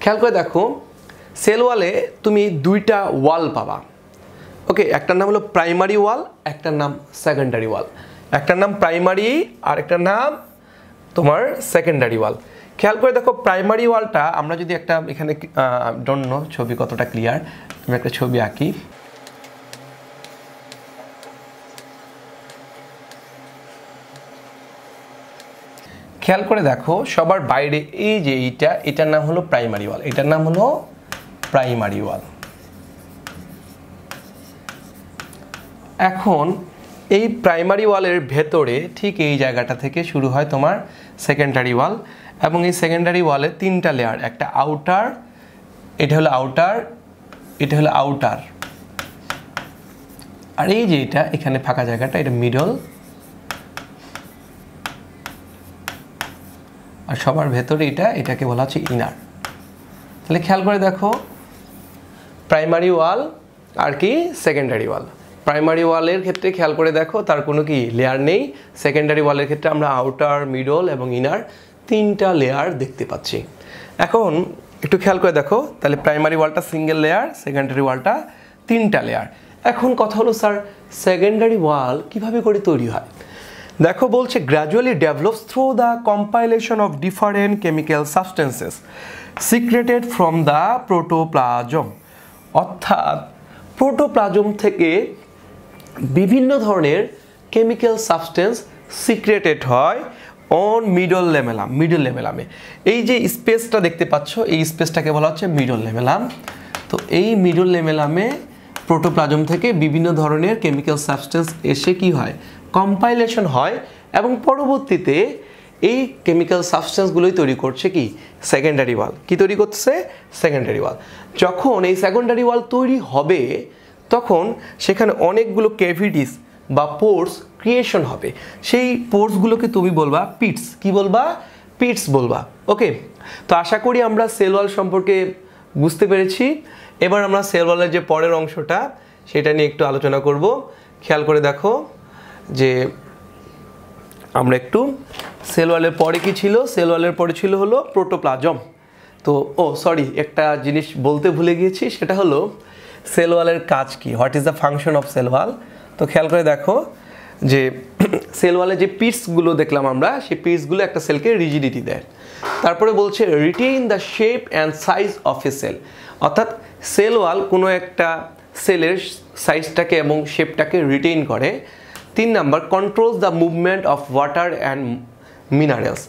খেয়াল করে দেখো সেল ওয়ালে তুমি দুইটা ওয়াল পাবা। ওকে, একটার নাম হলো প্রাইমারি ওয়াল, একটার নাম সেকেন্ডারি ওয়াল। একটার নাম প্রাইমারি আর একটার নাম তোমার সেকেন্ডারি ওয়াল খেয়াল করে দেখো প্রাইমারি ওয়ালটা আমরা যদি একটা এখানে ডন্য ছবি কতটা ক্লিয়ার আমি একটা ছবি আঁকি। খেয়াল করে দেখো, সবার বাইরে এই যে এইটা, এটার নাম হলো প্রাইমারি ওয়াল এটার নাম হলো প্রাইমারি ওয়াল এখন এই প্রাইমারি ওয়ালের ভেতরে ঠিক এই জায়গাটা থেকে শুরু হয় তোমার সেকেন্ডারি ওয়াল এবং এই সেকেন্ডারি ওয়ালে তিনটা লেয়ার একটা আউটার এটা হলো আউটার এটা হলো আউটার আর এই যে এটা, এখানে ফাঁকা জায়গাটা, এটা মিডল আর সবার ভেতরে এটা, এটাকে বলা হচ্ছে ইনার তাহলে খেয়াল করে দেখো প্রাইমারি ওয়াল আর কি সেকেন্ডারি ওয়াল প্রাইমারি ওয়ালের ক্ষেত্রে খেয়াল করে দেখো, তার কোনো কি লেয়ার নেই। সেকেন্ডারি ওয়ালের ক্ষেত্রে আমরা আউটার মিডল এবং ইনার তিনটা লেয়ার দেখতে পাচ্ছি। এখন একটু খেয়াল করে দেখো, তাহলে প্রাইমারি ওয়ালটা সিঙ্গেল লেয়ার সেকেন্ডারি ওয়ালটা তিনটা লেয়ার এখন কথা হলো স্যার সেকেন্ডারি ওয়াল কীভাবে করে তৈরি হয়? দেখো, বলছে gradually develops through the compilation of different chemical substances secreted from the protoplasm অর্থাৎ প্রোটোপ্লাজম থেকে বিভিন্ন ধরনের কেমিক্যাল সাবস্টেন্স সিক্রেটেড হয় অন মিডল লেমেলাম মিডল লেমেলামে এই যে স্পেসটা দেখতে পাচ্ছ, এই স্পেসটাকে বলা হচ্ছে মিডল লেমেলাম তো এই মিডল লেমেলামে প্রোটোপ্লাজম থেকে বিভিন্ন ধরনের কেমিক্যাল সাবস্টেন্স এসে কি হয়? কম্পাইলেশন হয় এবং পরবর্তীতে এই কেমিক্যাল সাবস্টেন্সগুলোই তৈরি করছে কি? সেকেন্ডারি ওয়াল কি তৈরি করছে সেকেন্ডারি ওয়াল যখন এই সেকেন্ডারি ওয়াল তৈরি হবে তখন সেখানে অনেকগুলো ক্যাভিটিস বা পোর্স ক্রিয়েশন হবে। সেই পোর্সগুলোকে তুমি বলবা পিটস কি বলবা? পিটস বলবা। ওকে তো আশা করি আমরা সেলওয়াল সম্পর্কে বুঝতে পেরেছি। এবার আমরা সেলওয়ালের যে পরের অংশটা, সেটা নিয়ে একটু আলোচনা করব। খেয়াল করে দেখো যে আমরা একটু সেলওয়ালের পরে কি ছিল? সেলওয়ালের পরে ছিল হলো প্রোটোপ্লাজম তো, ও সরি একটা জিনিস বলতে ভুলে গিয়েছি, সেটা হলো সেল ওয়ালের কাজ কি? What is the function of cell wall তো খেয়াল করে দেখো যে সেল ওয়ালে যে পিসগুলো দেখলাম আমরা, সেই পিসগুলো একটা সেলকে রিজিডিটি দেয়। তারপরে বলছে retain the shape and size of a cell অর্থাৎ সেল ওয়াল কোনো একটা সেলের সাইজটাকে এবং শেপটাকে রিটেইন করে। তিন number controls the movement of water and minerals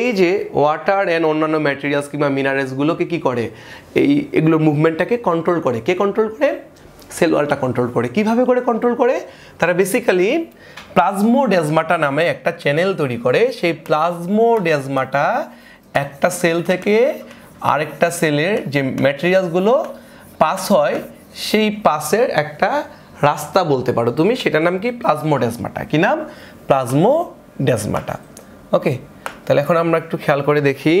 এই যে ওয়াটার অ্যান্ড অন্যান্য ম্যাটেরিয়ালস কিংবা মিনারেলসগুলোকে কি করে? এই এগুলোর মুভমেন্টটাকে কন্ট্রোল করে। কে কন্ট্রোল করে? সেল ওয়ালটা কন্ট্রোল করে। কীভাবে করে কন্ট্রোল করে? তারা বেসিক্যালি প্লাজমোডেজমাটা নামে একটা চ্যানেল তৈরি করে। সেই প্লাজমোডেজমাটা একটা সেল থেকে আরেকটা সেলের যে ম্যাটেরিয়ালসগুলো পাস হয়, সেই পাসের একটা রাস্তা বলতে পারো তুমি। সেটার নাম কি? প্লাজমোডেজমাটা কি নাম? প্লাজমোডেজমাটা ওকে তাহলে এখন আমরা একটু খেয়াল করে দেখি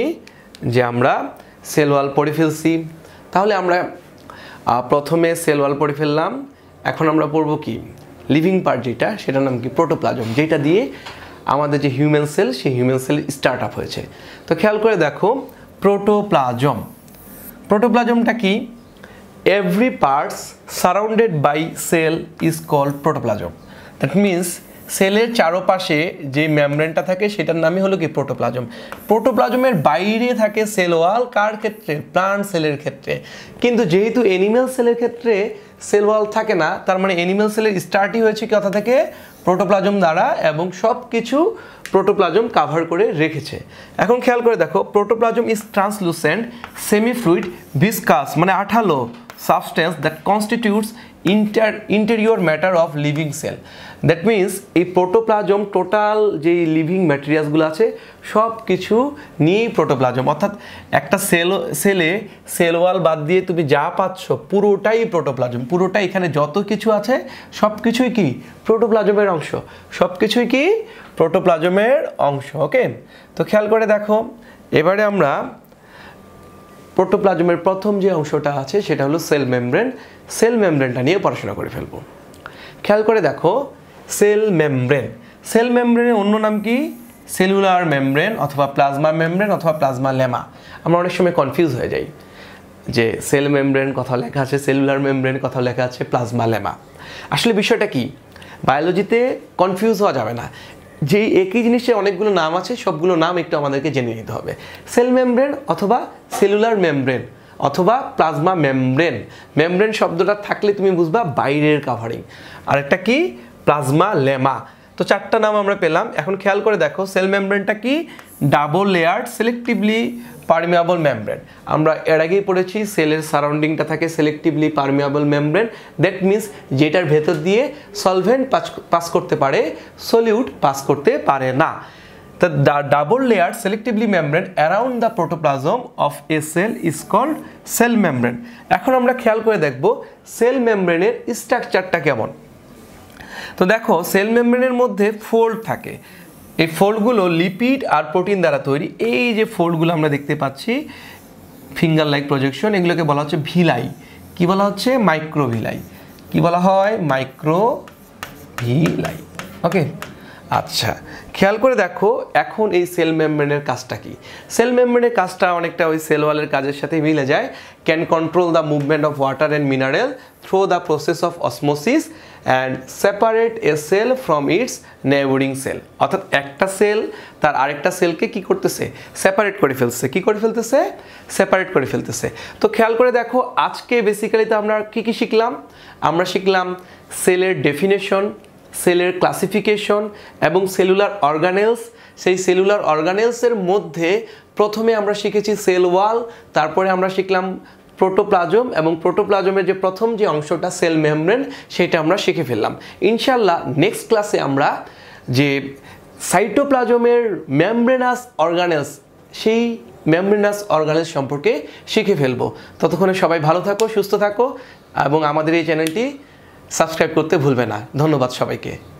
যে আমরা সেল ওয়াল পড়ে ফেলছি। তাহলে আমরা প্রথমে সেল ওয়াল পড়ে ফেললাম। এখন আমরা পড়ব কি? লিভিং পার্ট যেটা, সেটার নাম কি? প্রোটোপ্লাজম যেটা দিয়ে আমাদের যে হিউম্যান সেল সেই হিউম্যান সেল স্টার্ট আপ হয়েছে। তো খেয়াল করে দেখো প্রোটোপ্লাজম প্রোটোপ্লাজমটা কি? Every parts surrounded by cell is called protoplasm that means সেলের চারপাশে যে মেমব্রেনটা থাকে, সেটার নামই হলো কি? প্রোটোপ্লাজম। প্রোটোপ্লাজমের বাইরে থাকে সেল ওয়াল, কার ক্ষেত্রে? প্লান্ট সেলের ক্ষেত্রে। কিন্তু যেহেতু অ্যানিম্যাল সেলের ক্ষেত্রে সেল ওয়াল থাকে না, তার মানে অ্যানিম্যাল সেলের স্টার্টই হয়েছে কথা থেকে প্রোটোপ্লাজম দ্বারা এবং সব কিছু প্রোটোপ্লাজম কাভার করে রেখেছে। এখন খেয়াল করে দেখো, protoplasm is translucent semi fluid viscous মানে আঠালো। Substance that constitutes inter interior matter of living cell that means এই প্রোটোপ্লাজম টোটাল যে লিভিং ম্যাটেরিয়ালসগুলো আছে সব কিছু নিয়েই প্রোটোপ্লাজম অর্থাৎ একটা সেল সেলে সেল ওয়াল বাদ দিয়ে তুমি যা পাচ্ছ, পুরোটাই প্রোটোপ্লাজম পুরোটাই এখানে যত কিছু আছে সব কিছুই কি প্রোটোপ্লাজমের অংশ। সব কিছুই কি প্রোটোপ্লাজমের অংশ। ওকে তো খেয়াল করে দেখো। এবারে আমরা প্রোটোপ্লাজমের প্রথম যে অংশটা আছে, সেটা হলো সেল মেমব্রেন। সেল মেমব্রেনটা নিয়ে পড়াশোনা করে ফেলব। খেয়াল করে দেখো, সেল মেমব্রেন। সেল মেমব্রেনের অন্য নাম কি? সেলুলার মেমব্রেন অথবা প্লাজমা মেমব্রেন অথবা প্লাজমা লেমা। আমরা অনেক সময় কনফিউজ হয়ে যাই যে সেল মেমব্রেন কথা লেখা আছে, সেলুলার মেমব্রেন কথা লেখা আছে, প্লাজমা লেমা। আসলে বিষয়টা কি? বায়োলজিতে কনফিউজ হওয়া যাবে না। যে একই জিনিসের অনেকগুলো নাম আছে, সবগুলো নাম একটু আমাদেরকে জেনে নিতে হবে। সেল মেমব্রেন অথবা সেলুলার মেমব্রেন অথবা প্লাজমা মেমব্রেন। মেমব্রেন শব্দটা থাকলে তুমি বুঝবা বাইরের কাভারিং আরেকটা কি? Plasmalemma. তো চারটা নাম আমরা পেলাম। এখন খেয়াল করে দেখো সেল মেমব্রেনটা কি? Double layered selectively permeable membrane আমরা এর আগেই পড়েছি সেলের সারাউন্ডিংটা থাকে selectively permeable membrane that means যেটার ভেতর দিয়ে সলভেন্ট পাস করতে পারে সলিউট পাস করতে পারে না। The double layered, selectively membrane around the protoplasm of a cell is called cell membrane. এখন আমরা খেয়াল করে দেখব সেল মেমব্রেনের স্ট্রাকচারটা কেমন? তো দেখো সেল মেমব্রেনের মধ্যে ফোল্ড থাকে। এই ফোল্ডগুলো লিপিড আর প্রোটিন দ্বারা তৈরি। এই যে ফোল্ডগুলো আমরা দেখতে পাচ্ছি ফিঙ্গার লাইক প্রজেকশন এগুলোকে বলা হচ্ছে ভিলাই কি বলা হচ্ছে? মাইক্রো ভিলাই কি বলা হয়? মাইক্রো ভিলাই ওকে আচ্ছা খেয়াল করে দেখো, এখন এই সেল মেমব্রেনের কাজটা কি? সেল মেমব্রেনের কাজটা অনেকটা ওই সেল ওয়ালের কাজের সাথে মিলে যায়। Can control the movement of water and mineral through the process of osmosis and separate a cell from its neighbouring cell অর্থাৎ একটা সেল তার আরেকটা সেলকে কি করতেছে? সেপারেট করে ফেলছে কি করে ফেলতেছে? সেপারেট করে ফেলতেছে। তো খেয়াল করে দেখো, আজকে বেসিক্যালি তো আমরা কি কি শিখলাম? আমরা শিখলাম সেলের ডেফিনেশন সেলের ক্লাসিফিকেশন এবং সেলুলার অর্গানেলস সেই সেলুলার অর্গানেলসের মধ্যে প্রথমে আমরা শিখেছি সেল ওয়াল তারপরে আমরা শিখলাম প্রোটোপ্লাজম এবং প্রোটোপ্লাজমের যে প্রথম যে অংশটা সেল মেমব্রেন, সেটা আমরা শিখে ফেললাম। ইনশাল্লাহ নেক্সট ক্লাসে আমরা যে সাইটোপ্লাজমের মেমব্রেনাস অর্গানেলস সেই মেমব্রেনাস অর্গানেলস সম্পর্কে শিখে ফেলব। ততক্ষণে সবাই ভালো থাকো, সুস্থ থাকো এবং আমাদের এই চ্যানেলটি সাবস্ক্রাইব করতে ভুলবে না। ধন্যবাদ সবাইকে।